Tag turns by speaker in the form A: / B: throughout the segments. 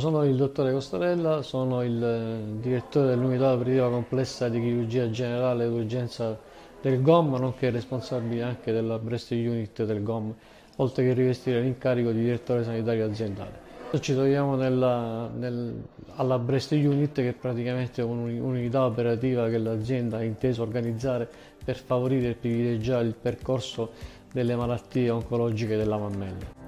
A: Sono il dottore Costarella, sono il eh, direttore dell'unità operativa complessa di chirurgia generale d'urgenza del GOM, nonché responsabile anche della breast unit del GOM, oltre che rivestire l'incarico di direttore sanitario aziendale. Ci troviamo nella, nel, alla breast unit che è praticamente un'unità operativa che l'azienda ha inteso organizzare per favorire e privilegiare il percorso delle malattie oncologiche della mammella.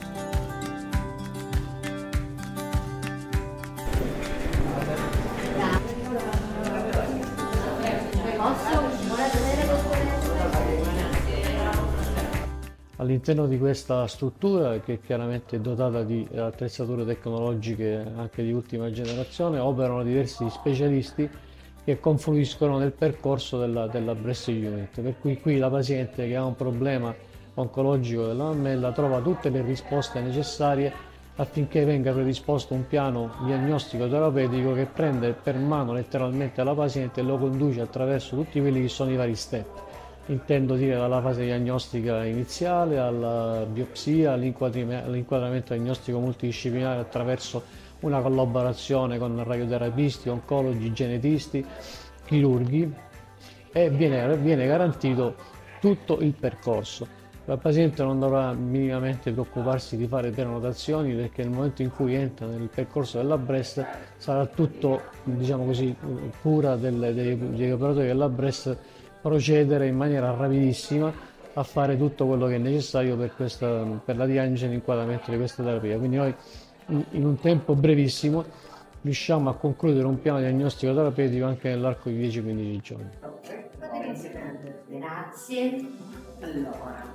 A: All'interno di questa struttura, che è chiaramente dotata di attrezzature tecnologiche anche di ultima generazione, operano diversi specialisti che confluiscono nel percorso della, della breast unit, per cui qui la paziente che ha un problema oncologico della mammella trova tutte le risposte necessarie affinché venga predisposto un piano diagnostico terapeutico che prende per mano letteralmente la paziente e lo conduce attraverso tutti quelli che sono i vari step intendo dire dalla fase diagnostica iniziale alla biopsia, all'inquadramento diagnostico multidisciplinare attraverso una collaborazione con radioterapisti, oncologi, genetisti, chirurghi e viene, viene garantito tutto il percorso. La paziente non dovrà minimamente preoccuparsi di fare prenotazioni perché nel momento in cui entra nel percorso della breast sarà tutto, diciamo così, cura delle, dei, degli operatori della breast procedere in maniera rapidissima a fare tutto quello che è necessario per, questa, per la diagnosi e l'inquadramento di questa terapia. Quindi noi in un tempo brevissimo riusciamo a concludere un piano diagnostico terapeutico anche nell'arco di 10-15 giorni.
B: Grazie. Allora,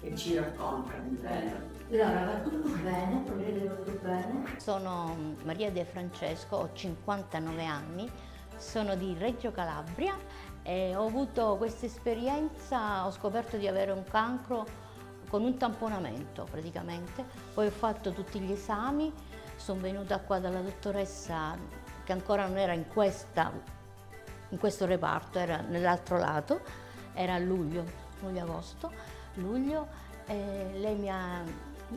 B: che ci racconta di bello? Allora, va tutto bene, procede tutto bene.
C: Sono Maria De Francesco, ho 59 anni, sono di Reggio Calabria e ho avuto questa esperienza, ho scoperto di avere un cancro con un tamponamento praticamente, poi ho fatto tutti gli esami, sono venuta qua dalla dottoressa che ancora non era in, questa, in questo reparto, era nell'altro lato, era a luglio, luglio-agosto, luglio, e lei mi ha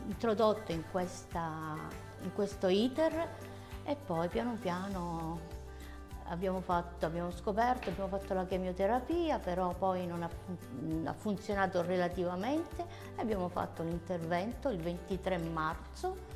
C: introdotto in, questa, in questo iter e poi piano piano abbiamo, fatto, abbiamo scoperto, abbiamo fatto la chemioterapia, però poi non ha, ha funzionato relativamente e abbiamo fatto l'intervento il 23 marzo.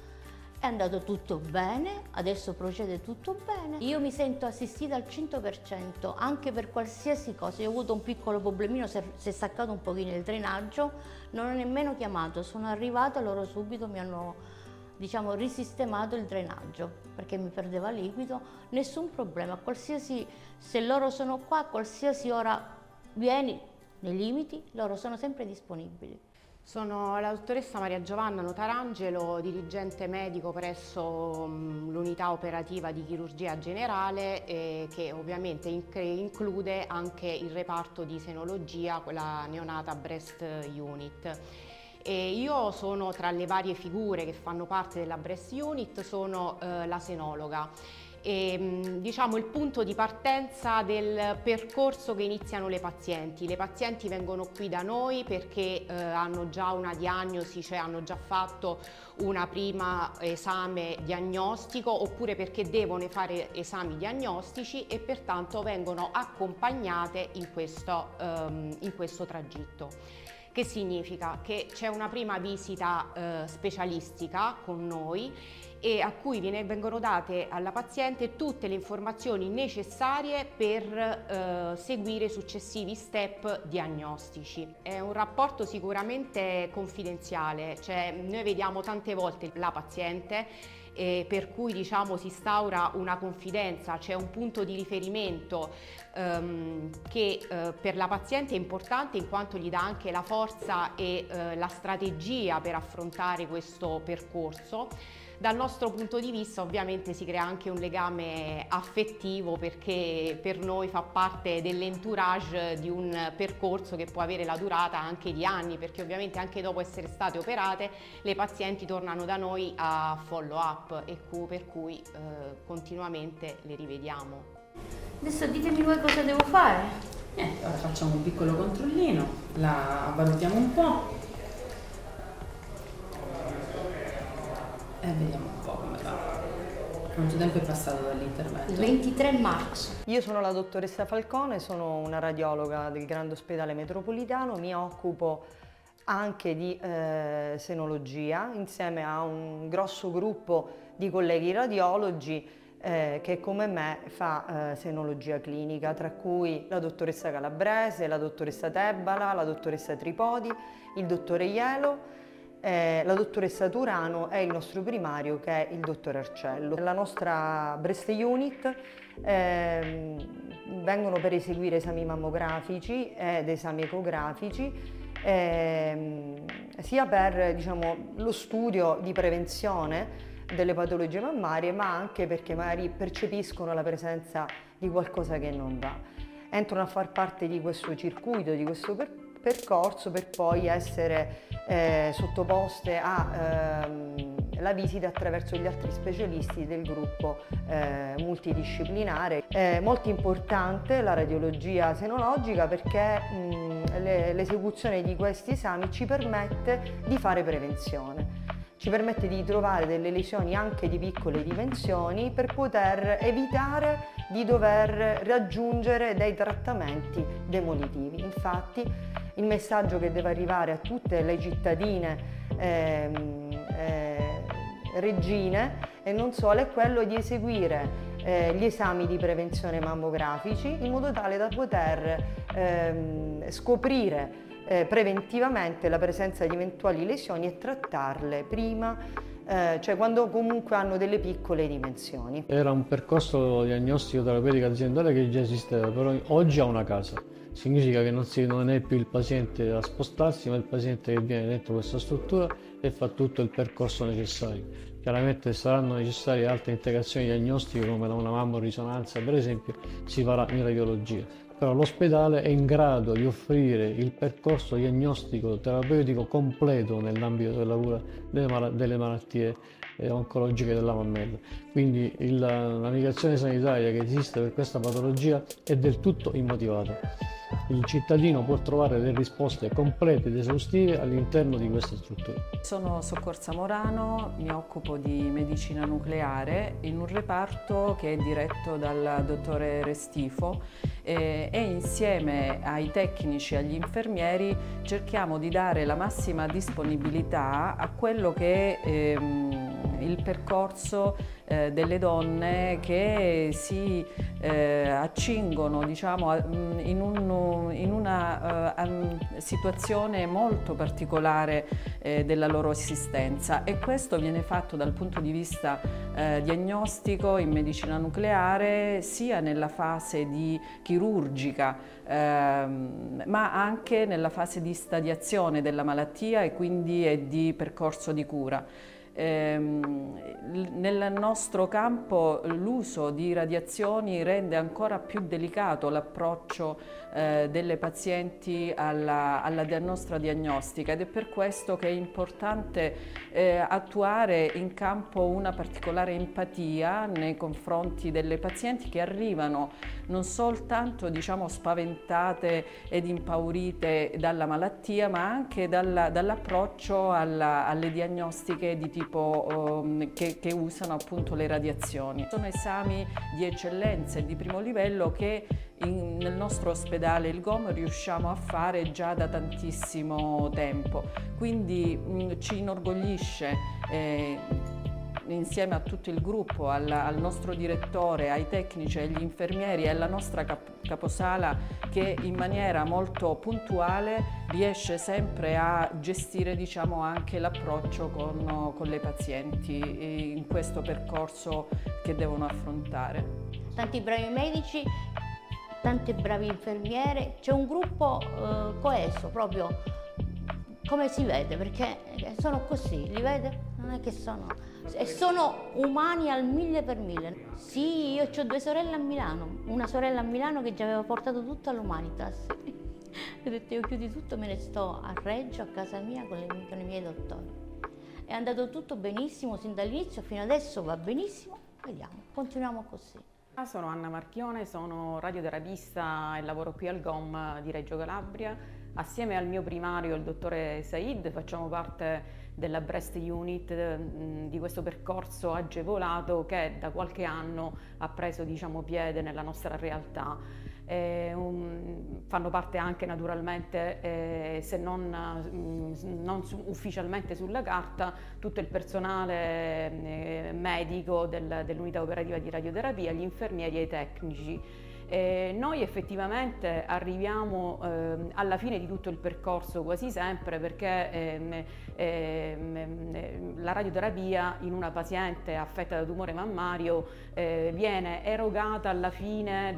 C: È andato tutto bene, adesso procede tutto bene. Io mi sento assistita al 100%, anche per qualsiasi cosa. Io ho avuto un piccolo problemino, si è staccato un pochino il drenaggio, non ho nemmeno chiamato, sono arrivata, loro subito mi hanno diciamo, risistemato il drenaggio perché mi perdeva liquido, nessun problema, qualsiasi, se loro sono qua, qualsiasi ora vieni nei limiti, loro sono sempre disponibili.
D: Sono la dottoressa Maria Giovanna Notarangelo, dirigente medico presso mm, l'unità operativa di chirurgia generale eh, che ovviamente include anche il reparto di senologia, quella neonata breast unit. E io sono tra le varie figure che fanno parte della breast unit, sono eh, la senologa. E, mm, diciamo il punto di partenza del percorso che iniziano le pazienti. Le pazienti vengono qui da noi perché eh, hanno già una diagnosi, cioè hanno già fatto una prima esame diagnostico oppure perché devono fare esami diagnostici e pertanto vengono accompagnate in questo, um, in questo tragitto. Che significa? Che c'è una prima visita eh, specialistica con noi e a cui vengono date alla paziente tutte le informazioni necessarie per eh, seguire i successivi step diagnostici. È un rapporto sicuramente confidenziale, cioè noi vediamo tante volte la paziente eh, per cui diciamo, si instaura una confidenza, c'è un punto di riferimento ehm, che eh, per la paziente è importante in quanto gli dà anche la forza e eh, la strategia per affrontare questo percorso. Dal nostro punto di vista ovviamente si crea anche un legame affettivo perché per noi fa parte dell'entourage di un percorso che può avere la durata anche di anni perché ovviamente anche dopo essere state operate le pazienti tornano da noi a follow up e per cui eh, continuamente le rivediamo.
C: Adesso ditemi voi cosa devo fare.
E: Eh, ora facciamo un piccolo controllino, la valutiamo un po'. E vediamo un po' come va. Quanto tempo è passato dall'intervento?
C: Il 23 marzo.
F: Io sono la dottoressa Falcone, sono una radiologa del Grande Ospedale Metropolitano, mi occupo anche di eh, senologia insieme a un grosso gruppo di colleghi radiologi eh, che come me fa eh, senologia clinica, tra cui la dottoressa Calabrese, la dottoressa Tebbala, la dottoressa Tripodi, il dottore Ielo, eh, la dottoressa Turano e il nostro primario che è il dottor Arcello. La nostra breast unit ehm, vengono per eseguire esami mammografici ed esami ecografici ehm, sia per diciamo, lo studio di prevenzione delle patologie mammarie, ma anche perché magari percepiscono la presenza di qualcosa che non va. Entrano a far parte di questo circuito, di questo per percorso per poi essere eh, sottoposte alla ehm, visita attraverso gli altri specialisti del gruppo eh, multidisciplinare. È molto importante la radiologia senologica perché l'esecuzione di questi esami ci permette di fare prevenzione ci permette di trovare delle lesioni anche di piccole dimensioni per poter evitare di dover raggiungere dei trattamenti demolitivi. Infatti il messaggio che deve arrivare a tutte le cittadine ehm, eh, regine e non solo è quello di eseguire eh, gli esami di prevenzione mammografici in modo tale da poter ehm, scoprire eh, preventivamente la presenza di eventuali lesioni e trattarle prima eh, cioè quando comunque hanno delle piccole dimensioni.
A: Era un percorso diagnostico terapeutico aziendale che già esisteva, però oggi ha una casa. Significa che non, si, non, è più il paziente a spostarsi, ma il paziente che viene dentro questa struttura e fa tutto il percorso necessario. Chiaramente saranno necessarie altre integrazioni diagnostiche come una mammorisonanza, per esempio, si farà in radiologia però l'ospedale è in grado di offrire il percorso diagnostico terapeutico completo nell'ambito della cura delle, delle malattie eh, oncologiche della mammella. Quindi il, la navigazione sanitaria che esiste per questa patologia è del tutto immotivata il cittadino può trovare delle risposte complete ed esaustive all'interno di questa struttura.
G: Sono Soccorsa Morano, mi occupo di medicina nucleare in un reparto che è diretto dal dottore Restifo eh, e insieme ai tecnici e agli infermieri cerchiamo di dare la massima disponibilità a quello che è ehm, il percorso eh, delle donne che si eh, accingono diciamo, mm, in, un, in, una uh, situazione molto particolare eh, della loro esistenza e questo viene fatto dal punto di vista eh, diagnostico in medicina nucleare sia nella fase di chirurgica ehm, ma anche nella fase di stadiazione della malattia e quindi di percorso di cura. Ehm, nel nostro campo l'uso di radiazioni rende ancora più delicato l'approccio eh, delle pazienti alla, alla, nostra diagnostica ed è per questo che è importante eh, attuare in campo una particolare empatia nei confronti delle pazienti che arrivano non soltanto diciamo, spaventate ed impaurite dalla malattia ma anche dall'approccio alla, alle diagnostiche di tipo tipo um, che, che, usano appunto le radiazioni. Sono esami di eccellenza e di primo livello che in, nel nostro ospedale il GOM riusciamo a fare già da tantissimo tempo, quindi mh, ci inorgoglisce eh, insieme a tutto il gruppo, al, al, nostro direttore, ai tecnici, agli infermieri e alla nostra cap caposala che in maniera molto puntuale riesce sempre a gestire diciamo, anche l'approccio con, con le pazienti in questo percorso che devono affrontare.
C: Tanti bravi medici tante bravi infermiere, c'è un gruppo eh, coeso proprio come si vede perché sono così, li vede? Non è che sono e sono umani al mille per mille. Sì, io ho due sorelle a Milano, una sorella a Milano che già aveva portato tutto all'Umanitas. ho detto io chiudi tutto, me ne sto a Reggio, a casa mia con, le, con i miei dottori. È andato tutto benissimo sin dall'inizio, fino adesso va benissimo, vediamo, continuiamo così.
H: Sono Anna Marchione, sono radioterapista e lavoro qui al GOM di Reggio Calabria Assieme al mio primario, il dottore Said, facciamo parte della Breast Unit, mh, di questo percorso agevolato che da qualche anno ha preso diciamo, piede nella nostra realtà. Eh, um, fanno parte anche naturalmente, eh, se non, mh, non su, ufficialmente sulla carta, tutto il personale eh, medico del, dell'unità operativa di radioterapia, gli infermieri e i tecnici. Eh, noi effettivamente arriviamo eh, alla fine di tutto il percorso quasi sempre perché ehm, ehm, la radioterapia in una paziente affetta da tumore mammario eh, viene erogata alla fine,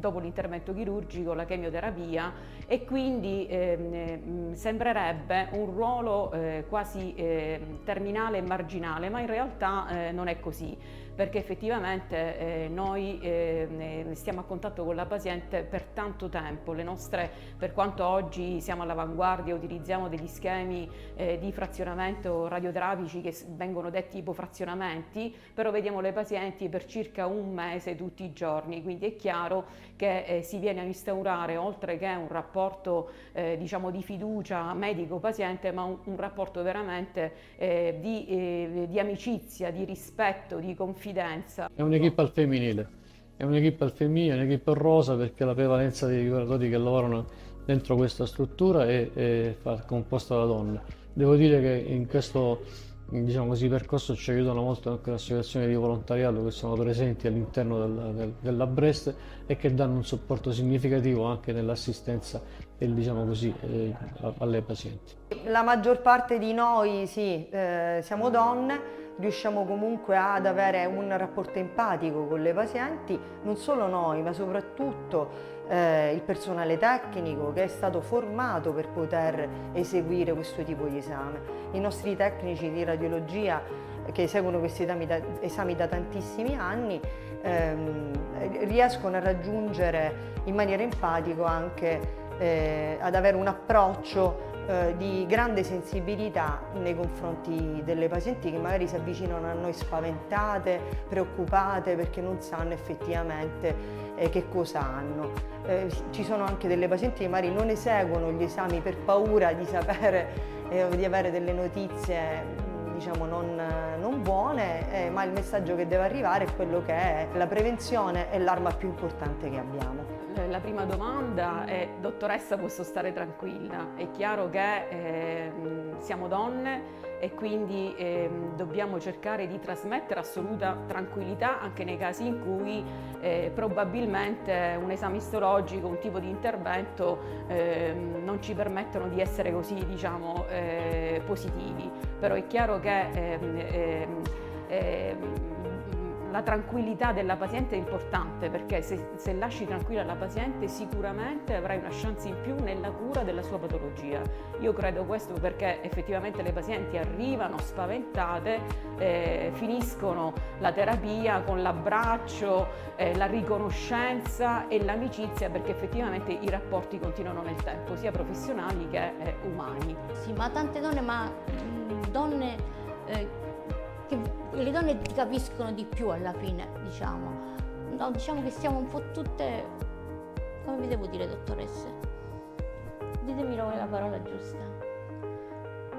H: dopo l'intervento chirurgico, la chemioterapia e quindi ehm, sembrerebbe un ruolo eh, quasi ehm, terminale e marginale, ma in realtà eh, non è così perché effettivamente eh, noi eh, stiamo a contatto con la paziente per tanto tempo, le nostre, per quanto oggi siamo all'avanguardia, utilizziamo degli schemi eh, di frazionamento radioterapici che vengono detti ipofrazionamenti, però vediamo le pazienti per circa un mese tutti i giorni, quindi è chiaro che eh, si viene a instaurare oltre che un rapporto eh, diciamo di fiducia medico-paziente, ma un, un, rapporto veramente eh, di, di amicizia, di rispetto, di confidenza confidenza.
A: È un'equipe al femminile, è un'equipe al femminile, un'equipe rosa perché la prevalenza dei lavoratori che lavorano dentro questa struttura è, è composta da donne. Devo dire che in questo diciamo così, percorso ci aiutano molto anche le associazioni di volontariato che sono presenti all'interno della, del, della Brest e che danno un supporto significativo anche nell'assistenza diciamo così, eh, alle pazienti.
F: La maggior parte di noi sì, eh, siamo donne, riusciamo comunque ad avere un rapporto empatico con le pazienti, non solo noi ma soprattutto eh, il personale tecnico che è stato formato per poter eseguire questo tipo di esame. I nostri tecnici di radiologia che eseguono questi esami da, tantissimi anni ehm, riescono a raggiungere in maniera empatica anche eh, ad avere un approccio eh, di grande sensibilità nei confronti delle pazienti che magari si avvicinano a noi spaventate, preoccupate perché non sanno effettivamente eh, che cosa hanno. Eh, ci sono anche delle pazienti che magari non eseguono gli esami per paura di sapere eh, o di avere delle notizie diciamo non, non buone, eh, ma il messaggio che deve arrivare è quello che è la prevenzione è l'arma più importante che abbiamo.
H: La prima domanda è dottoressa posso stare tranquilla? È chiaro che eh, siamo donne e quindi eh, dobbiamo cercare di trasmettere assoluta tranquillità anche nei casi in cui eh, probabilmente un esame istologico, un tipo di intervento eh, non ci permettono di essere così diciamo eh, positivi. Però è chiaro che ehm, ehm, ehm, la tranquillità della paziente è importante perché se, se, lasci tranquilla la paziente sicuramente avrai una chance in più nella cura della sua patologia. Io credo questo perché effettivamente le pazienti arrivano spaventate, eh, finiscono la terapia con l'abbraccio, eh, la riconoscenza e l'amicizia perché effettivamente i rapporti continuano nel tempo, sia professionali che eh, umani.
C: Sì, ma tante donne, ma mm, donne eh, che le donne ti capiscono di più alla fine, diciamo. No, diciamo che siamo un po' tutte, come vi devo dire dottoresse? Ditemi la parola giusta.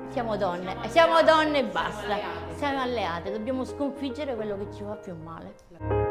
C: Siamo donne, siamo donne e basta. Siamo alleate, dobbiamo sconfiggere quello che ci fa più male.